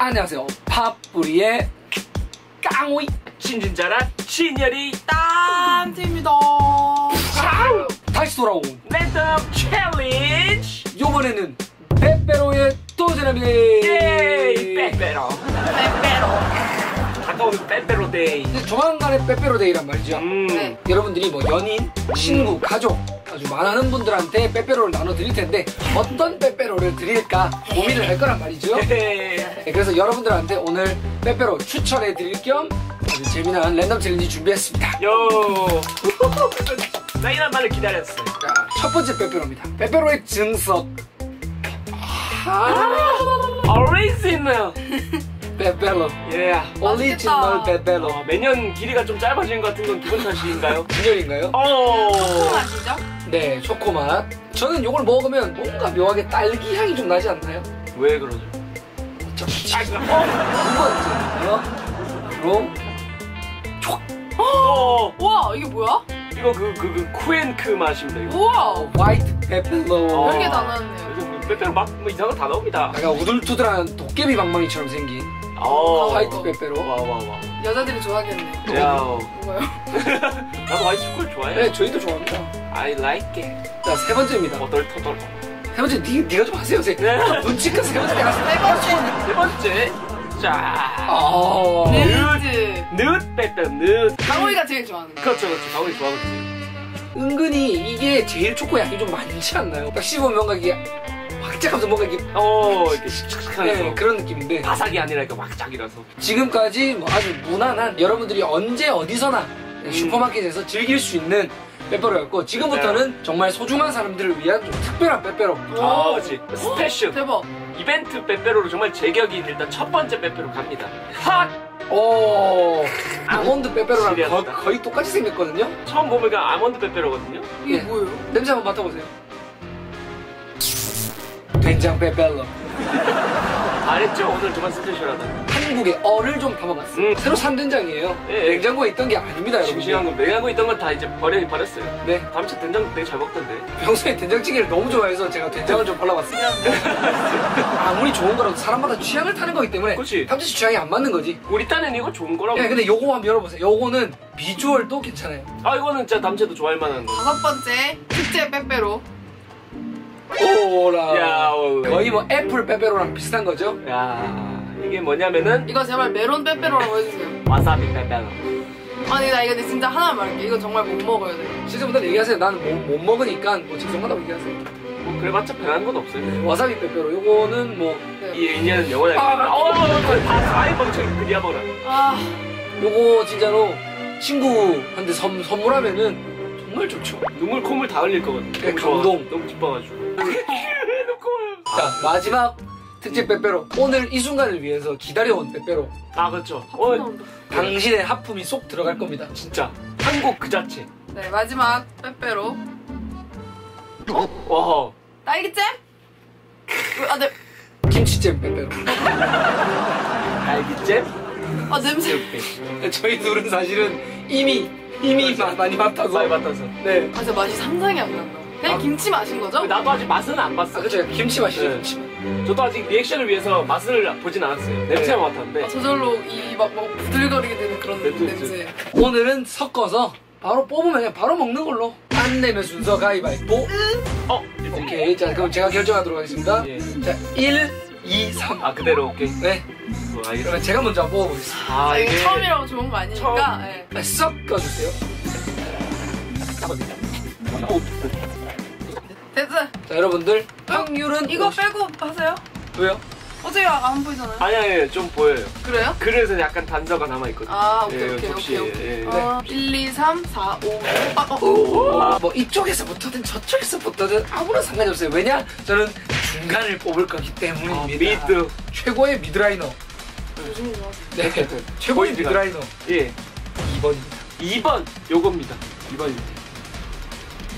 안녕하세요. 파뿌리의 강호이 신진자라 진렬이 담채입니다. 다시 돌아온 random challenge 요번에는 빼빼로에 도전합니다. 예이 빼빼로 빼빼로 가까운 빼빼로 데이 조만간에 빼빼로 데이란 말이죠. 음 네. 여러분들이 뭐 연인, 친구, 가족 아주 많은 분들한테 빼빼로를 나눠 드릴 텐데 어떤 빼빼로를 드릴까 고민을 할 거란 말이죠. 헤헤. 네, 그래서 여러분들한테 오늘 빼빼로 추천해 드릴 겸 아주 재미난 random challenge 준비했습니다. 요 나 이런 말을 기다렸어 자, 첫 번째 빼빼로입니다. 빼빼로의 정석. 아, 오리지널 빼빼로. 예 오리지널 맛있겠다. 빼빼로. 어, 매년 길이가 좀 짧아지는 것 같은 건 기분 탓인가요? 분열인가요? 어? 네, 초코맛. 저는 이걸 먹으면 뭔가 묘하게 딸기 향이 좀 나지 않나요? 왜 그러죠? 어쩌지? 아, 어? 두 번째는요. 그럼 어, 우와 이게 뭐야? 이거 그 그 그 쿠앤크 맛입니다 이거 우와 화이트 빼빼로. 어. 별게 다 나왔네요. 요즘 그 빼빼로 막뭐 이상한 거 다 나옵니다 약간 우둘투둘한 도깨비 방망이처럼 생긴 어 화이트 빼빼로. 와와 와 여자들이 좋아하겠네요. 야. 뭐요? 나 와이스콜 좋아해. 네, 저희도 좋아합니다. I like it. 자, 세 번째입니다. 어덜터덜. 세 번째, 니, 네가 좀 하세요, 세. 네. 눈치껏 세 번째 내가 세 번째. 세 번째. 자. 아. 네 어. 느 늪, 빼빼, 늪. 강호이가 제일 좋아하는 거. 그렇죠, 그렇죠. 강호이 좋아하거든요. 은근히 이게 제일 초코 양이 좀 많지 않나요? 딱 씹으면 뭔가 이게 확짝하면서 뭔가 이게 어 이렇게 씩씩하면서. 네, 그런 느낌인데. 바삭이 아니라 이렇게 막작이라서. 지금까지 뭐 아주 무난한 여러분들이 언제 어디서나 음. 슈퍼마켓에서 즐길 수 있는 빼빼로였고 지금부터는 정말 소중한 사람들을 위한 좀 특별한 빼빼로. 아 그렇지. special. 대박. 이벤트 빼빼로로 정말 제격인 일단 첫 번째 빼빼로 갑니다. 핫! 오 아몬드 빼빼로랑 거. 거의 똑같이 생겼거든요? 처음 보니까 아몬드 빼빼로거든요? 이게 예. 뭐예요? 냄새 한번 맡아보세요 된장 빼빼로 말했죠 오늘 정말 special하다 한국의 얼을 좀 담아봤어요 음. 새로 산 된장이에요 예, 예. 냉장고에 있던 게 아닙니다 여러분 싱싱한 거 냉장고 있던 건 다 이제 버려 버렸어요 네 담채 된장 되게 잘 먹던데 평소에 된장찌개를 너무 좋아해서 제가 된장을 좀 발라봤어요. 아무리 좋은 거라도 사람마다 취향을 타는 거기 때문에 그치. 담채 씨 취향이 안 맞는 거지. 우리 딴엔 이거 좋은 거라고 예, 근데 요거 한번 열어보세요. 요거는 비주얼도 괜찮아요. 아 이거는 진짜 담채도 좋아할 만한 거 다섯 번째 특제 빼빼로. 오라. 야, 어. 거의 뭐 애플 빼빼로랑 비슷한 거죠? 야 이게 뭐냐면은 이거 제발 메론 빼빼로라고 해주세요. 와사비 빼빼로 아니 나 이거 근데 진짜 하나 말할게. 이거 정말 못 먹어야 돼. 시즌부터 얘기하세요. 나는 못, 못 먹으니까 뭐 죄송하다고 얘기하세요. 뭐 그래봤자 변한 건 없어요 와사비 빼빼로. 요거는 뭐 네. 이 인연은 영원하게 아, 어, 다 아이 멍청이 그리야 보라 아 요거 진짜로 친구한테 선, 선물하면은 정말 좋죠. 눈물 콧물 다 흘릴 거거든 네, 너무 좋아. 감동. 너무 기뻐가지고 해놓고 자 마지막 특집 빼빼로. 오늘 이 순간을 위해서 기다려온 빼빼로. 아 그렇죠 오늘 나온다. 당신의 하품이 쏙 들어갈 겁니다. 진짜 한국 그 자체 네 마지막 빼빼로. 와 딸기잼? 아, 네. 김치잼 빼빼로. 딸기잼 아 냄새. 이렇게 저희 둘은 사실은 이미 이미 마- 많이 맡아서. 쌀 받아서 네. 아 진짜 맛이 상상이 안 난다. 아. 김치 마신 거죠? 나도 아직 맛은 안 봤어 아 그죠 김치 맛이죠 네. 김치 맛. 저도 아직 리액션을 위해서 맛을 보진 않았어요 냄새만 네. 맡았는데 아, 저절로 이막 뭐 부들거리게 되는 그런 냄새. 냄새. 오늘은 섞어서 바로 뽑으면 그냥 바로 먹는 걸로. 안 내면 순서 가위바위보. 어 오케이 자 그럼 제가 결정하도록 하겠습니다. 예. 자 1, 2, 3. 아 그대로 오케이 네. 뭐, 알겠어 그러면 제가 먼저 한번 뽑아보겠습니다. 아 아, 이게 처음이라고 좋은 거 아니니까. 처음. 예. 네, 섞어주세요. 됐어. 자 여러분들 확률은 이거 오- 빼고 하세요. 왜요? 어차피 안 보이잖아요. 아니 아니 좀 보여요 그래요? 그래서 약간 단서가 남아 있거든요 아 오케이 예, 오케이 오케이 오케이. 예. 어, 1, 2, 3, 4, 5, 6. 아, 어. 아, 뭐 이쪽에서부터든 저쪽에서부터든 아무런 상관이 없어요. 왜냐? 저는 중간을 뽑을 거기 아, 때문입니다. mid 최고의 mid laner. 하세요. 네. 최고의. mid laner 예 2번입니다. 2번 요겁니다 2번입니다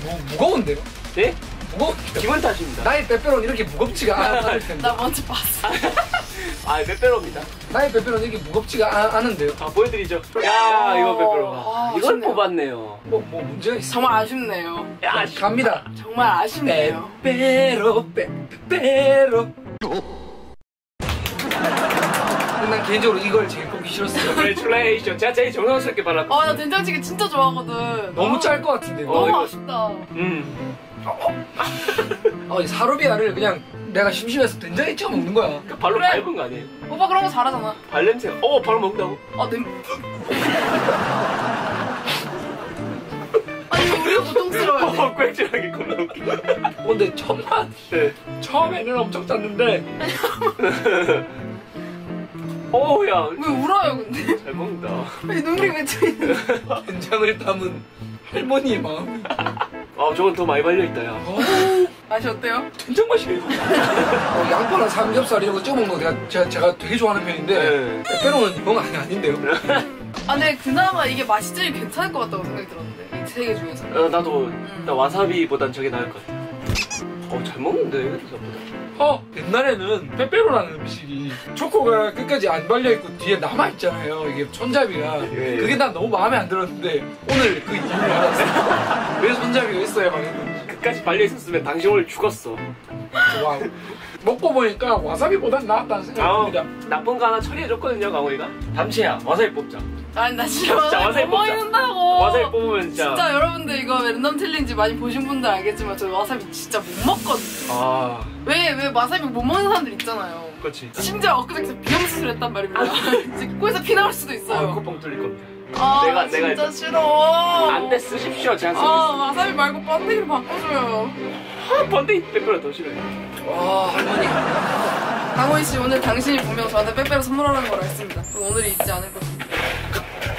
무, 무거운데요? 예? 무거운데요? 기분 탓입니다 나의 빼빼로는 이렇게 무겁지가 않을 텐데. 나 먼저 봤어. 아 빼빼로입니다 나의 빼빼로는 이렇게 무겁지가 아- 않은데요. 아 보여드리죠 야 이거 빼빼로 아, 이걸 아쉽네요. 뽑았네요 뭐, 뭐 문제가 있어. 정말 아쉽네요. 야 자, 갑니다. 정말 아쉽네요. 빼빼로 빼빼로 난 개인적으로 이걸 제일 뽑기 싫었어요. Congratulation. 제가 제일 정성스럽게 발랐고. 아, 나 된장찌개 진짜 좋아하거든. 너무 아, 짤것 같은데. 어, 너무 이거- 아쉽다. 음. 어, 이 사루비아를 그냥 내가 심심해서 된장에 찍어 먹는 거야. 그 발로 그래. 밟은 거 아니에요? 오빠 그런 거 잘하잖아. 발냄새. 어, 바로 먹는다고? 아, 냄. 아니, 우리가 고통스러워야 돼. 어, 꽥질하게 겁나 웃기다. 어, 근데 첫만 네. 처음에는 엄청 짰는데 어, 야. 왜 울어요, 근데? 잘 먹는다. 왜 눈물이 맺혀있는 된장을 담은 할머니의 마음. 아, 저건 더 많이 발려있다, 야. 어, 맛이 어때요? 된장 맛이에요. 어, 양파나 삼겹살 이런 거 찍어 먹는 거 제가, 제가, 제가 되게 좋아하는 편인데 네. 빼빼로는 이건 아니, 아닌데요. 아, 근데 그나마 이게 맛이 제일 괜찮을 것 같다고 생각이 들었는데. 이 세 개 중에서. 어, 나도, 나 와사비보단 저게 나을 것 같아. 어, 잘 먹는데, 생각보다. 어, 옛날에는 빼빼로라는 음식이 초코가 끝까지 안 발려 있고 뒤에 남아 있잖아요. 이게 손잡이가. 예, 예. 그게 난 너무 마음에 안 들었는데 오늘 그 이유를 알았어요. 왜 손잡이가 있어야만 했는지. 끝까지 발려 있었으면 당신 오늘 죽었어. 와 먹고 보니까 와사비보단 나았다는 생각이 아, 듭니다. 나쁜 거 하나 처리해줬거든요, 강호이가. 담채야, 와사비 뽑자. 아니, 나 진짜 와사비 못 뽑자. 먹는다고. 와사비 뽑으면 진짜. 진짜 여러분들 이거 random challenge 많이 보신 분들 알겠지만 저 와사비 진짜 못 먹거든요. 아, 왜, 왜 와사비 못 먹는 사람들 있잖아요. 그렇지. 심지어 엊그저께 비염수술 했단 말입니다. 이제 코에서 피 나올 수도 아, 있어요. 콧뻥 뚫릴 겁니다. 아, 내가- 진짜 내가 싫어. 안 돼, 쓰십시오. 제가 아, 쓰겠습니다. 와사비 말고 번데기로 바꿔줘요. 아, 번데기 빼빼로 더 싫어요. 와 할머니. 강호희 씨, 오늘 당신이 분명 저한테 빼빼로 선물하는 걸 했습니다. 오늘이 있지 않을 것입니다.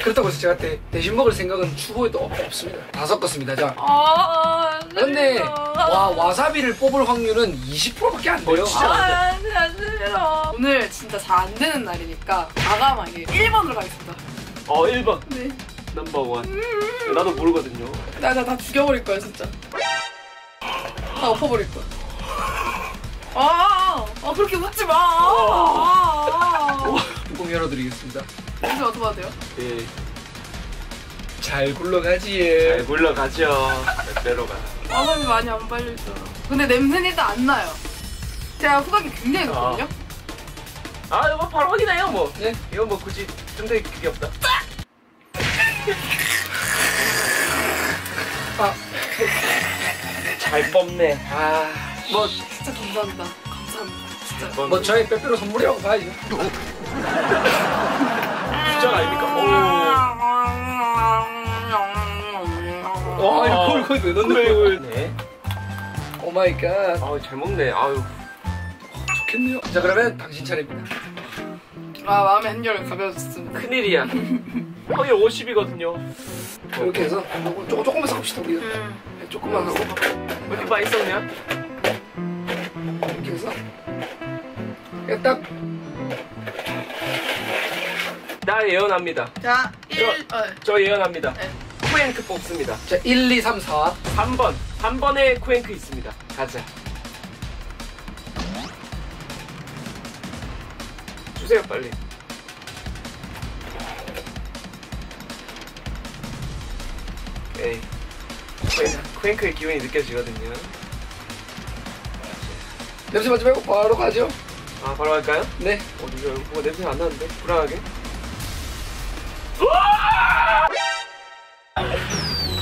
그렇다고 해서 제가 대, 대신 먹을 생각은 추후에도 없, 없습니다. 다 섞었습니다. 자. 아, 안 근데. 와 와사비를 뽑을 확률은 20%밖에 안 돼요. 진짜? 아, 안 돼, 안 돼요. 오늘 진짜 잘 안 되는 날이니까 과감하게 1번으로 가겠습니다. 어, 1번. 네. 넘버원. 나도 모르거든요. 나, 나 다 죽여버릴 거야, 진짜. 다 엎어버릴 거야. 아, 아, 그렇게 웃지 마. 아, 아. 열어드리겠습니다. 이제 어떻게 봐도 돼요? 예. 잘 굴러가지 예. 잘 굴러가죠. 빼빼로가. 와사비 많이 안 발려있어요. 근데 냄새는 일단 안 나요. 제가 후각이 굉장히 높거든요. 아, 이거 바로 확인해요, 뭐. 네. 이건 뭐 굳이 좀더 그게 없다. 아, 잘 뽑네. 아, 뭐, 진짜 감사합니다. 뭐 저의 빼빼로 선물이라고 봐야죠. 부장 아닙니까? 오. 와, 이거 거울 거기 왜 넣는 거예요? 네. Oh my God. 아우, 잘 먹네. 아유. 좋겠네요. 자, 그러면 당신 차례입니다. 아, 마음이 한결 가벼워졌습니다. 큰일이야. 확률 50이거든요. 이렇게 해서 조금, 조금, 조금만 섞읍시다, 우리가. 음. 네, 조금만 하고. 왜 이렇게 많이 썼냐? 이렇게 해서. 딱, 나 예언합니다. 자, 1, 어, 저 예언합니다. 네. 쿠앤크 뽑습니다. 자, 1, 2, 3, 4. 3번. 3번에 쿠앤크 있습니다. 가자. 주세요, 빨리. 오케이. 쿠앤- 쿠앤크 의 기운이 느껴지거든요. 냄새 맡지 말고 바로 가죠. 아, 바로 할까요? 네. 어, 이거 뭐가 냄새 안 나는데? 불안하게.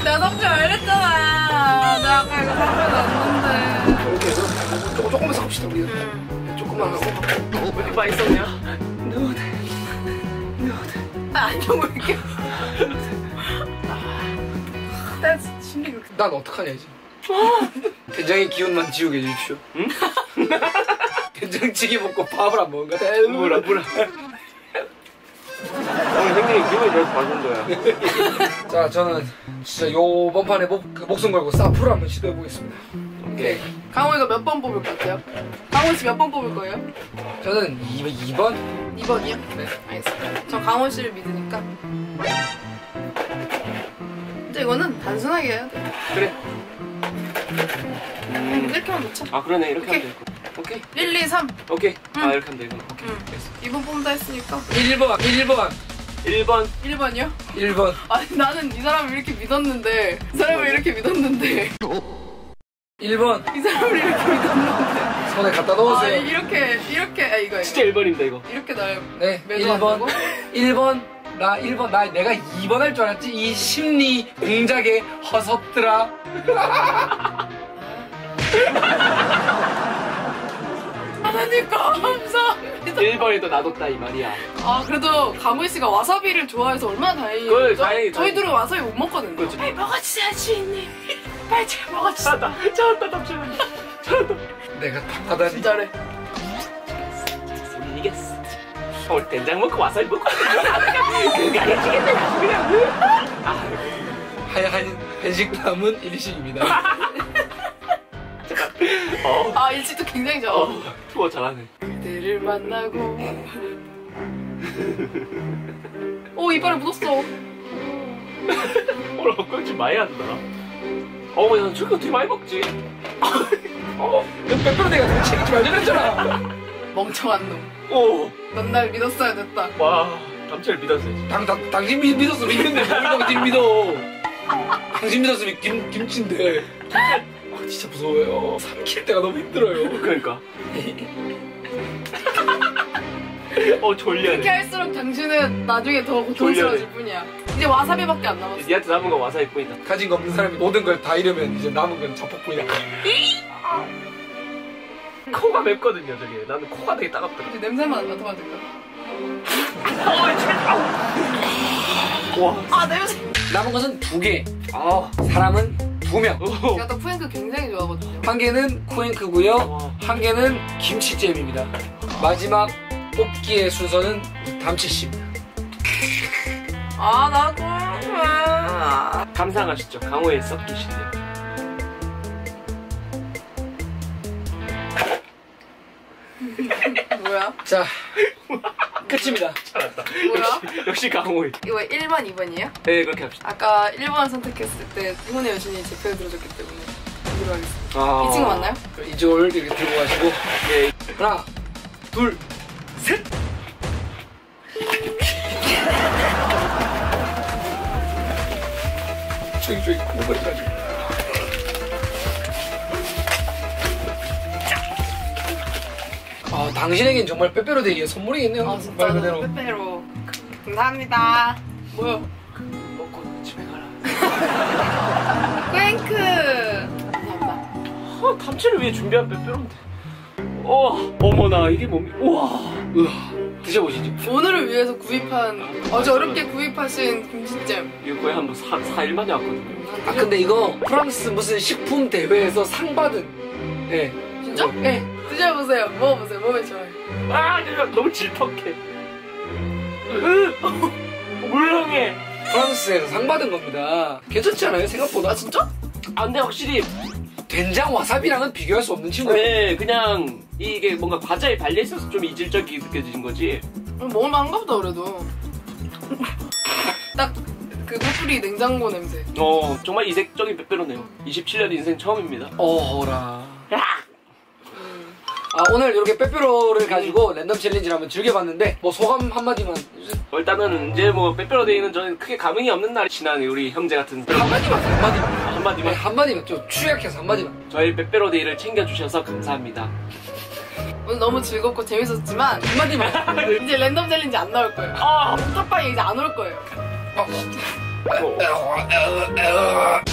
내가 섭취 알렸잖아. 내가 아까 이거. 이렇게 해서 조금, 조금만 섞읍시다, 우리가. 네, 조금만 하고. 왜 이렇게 많이 썼냐? 아, 안녕, 왜 이렇게. 나 진짜 심리 그렇게. 난 어떡하냐, 이제. 된장의 기운만 지우게 해주십시오. 응? 된장찌개 먹고 밥을 안 먹은 거야. 뭐라, 뭐라. 오늘 형님이 기분이 좋아서 봐준 거야. 자, 저는 진짜 요번 판에 목, 그 목숨 걸고 사프를 한번 시도해 보겠습니다. 오케이. 강호이가 몇 번 뽑을 것 같아요? 강호 씨 몇 번 뽑을 거예요? 저는 2, 2번? 2번이요? 네. 알겠습니다. 전 강원 씨를 믿으니까. 근데 이거는 단순하게 해야 돼. 그래. 음. 이렇게만 놓자. 아, 그러네. 이렇게 오케이. 하면 되고. 오케이. 1, 2, 3. 오케이. 응. 아, 이렇게 하면 되고. 오케이. 응. 됐어. 2번 뽑는다 했으니까. 1번, 1번, 1번. 1번이요? 1번. 아니, 나는 이 사람을 이렇게 믿었는데, 이 사람을 이렇게 믿었는데. 1번 이 사람을 이렇게 믿었는데. 손에 갖다 아, 넣으세요. 이렇게, 이렇게, 아, 이거, 이거. 진짜 1번입니다 이거. 이렇게 날 네, 매도한다고? 1번. 1번. 나 1번. 나 내가 2번 할 줄 알았지. 이 심리 공작에 허섭더라. 하나님 감사합니다. 1번에도 놔뒀다 이 말이야. 아 그래도 강훈 씨가 와사비를 좋아해서 얼마나 다행이에요. 그래, 다행히, 저희들은 와사비 못 먹거든요. 그렇지. 빨리 먹어주세요 주인님. 빨리 잘 먹어주세요. 찾았다. 찾았다 잠시만. 찾았다. 내가 당하다니. 진짜래. 이겼어. 오늘 된장 먹고 와사비 먹고 그가 해지겠네 그냥. 아, 하얀 한식남은 일식입니다. 어, 아 일찍도 굉장히 좋아. 어, 투어 잘하네. 그대를 만나고. 오 이빨에 묻었어. 오늘 헛걸지 많이 한다. 어머, 야, 저거 되게 많이 먹지. 어, 빼빼로내가 더 책임지 말자 그랬잖아. 멍청한 놈. 오, 넌 날 믿었어야 됐다. 와, 감철 믿었어야지. 당, 당, 당신 믿, 믿었으면 믿는데 뭘 당신 믿어. 당신 믿었으면 김, 김치인데. 아, 진짜 무서워요. 삼킬 때가 너무 힘들어요. 그러니까. 어, 이렇게 졸려네. 할수록 당신은 나중에 더 고통스러워질 뿐이야. 이제 와사비밖에 안 남았어. 니한테 남은 거 와사비 뿐이다. 가진 거 없는 사람이 모든 걸 다 잃으면 이제 남은 건 자폭뿐이다. 코가 맵거든요, 저게. 나는 코가 되게 따갑더라. 이제 냄새만 맡아봐도 될까? 와, 아 냄새. 남은 것은 두 개. 아, 사람은 두 명. 오. 제가 또 푸잉크 굉장히 좋아하거든요. 한 개는 코잉크고요. 와. 한 개는 김치잼입니다. 마지막 뽑기의 순서는 담치씨입니다. 아 나도. 감상하시죠. 강호의 썩기신데. 뭐야? 자, 끝입니다. 잘한다. 뭐야? 역시, 역시 강호의. 이거 1번, 2번이에요? 네, 그렇게 합시다. 아까 1번 선택했을 때 행운의 여신이 제 편을 들어줬기 때문에 이기로 하겠습니다. 아. 이 친구 맞나요? 이쪽을 이렇게 들고 가시고 네. 하나, 둘, 셋. 저기 저기 고거리 가지고. 아 당신에겐 정말 빼빼로 데이의 선물이겠네요. 아 진짜 말 그대로. 빼빼로. 감사합니다. 뭐야? 먹고 집에 가라. 땡크. 감사합니다. 어, 감치를 위해 준비한 빼빼로인데. 어, 어머나, 이게 뭡니까? 우와. 으아, 드셔보시죠. 오늘을 위해서 구입한 어제 어렵게 구입하신 김치잼. 이거 거의 한 4, 4일 만에 왔거든요. 아 근데 이거 프랑스 무슨 식품 대회에서 상 받은. 예. 진짜? 네. 드셔보세요. 먹어보세요. 몸에 좋아요. 아, 이거 너무 질퍽해. 으, 물렁해. 프랑스에서 상 받은 겁니다. 괜찮지 않아요? 생각보다. 아 진짜? 아, 근데 확실히, 된장 와사비랑은 비교할 수 없는 친구예요. 네, 그냥, 이게 뭔가 과자에 발려 있어서 좀 이질적이 느껴지는 거지. 음, 먹을만한가 보다 그래도. 딱 그 파프리 냉장고 냄새. 어, 정말 이색적인 빼빼로네요. 27년 인생 처음입니다. 어라. 아, 오늘 이렇게 빼빼로를 가지고 random challenge를 한번 즐겨봤는데, 뭐 소감 한마디만. 해주세요. 어, 일단은 이제 뭐 빼빼로 데이는 저는 크게 감흥이 없는 날이 지난 우리 형제 같은 한마디만, 한마디만. 네, 한마디만 한마디만. 좀 축약해서 한마디만. 저희 빼빼로 데이를 챙겨주셔서 감사합니다. 오늘 너무 즐겁고 재밌었지만 한마디만. 이제 random challenge 안 나올 거예요. 아, 옥탑방에 이제 안 올 거예요. 어, 어.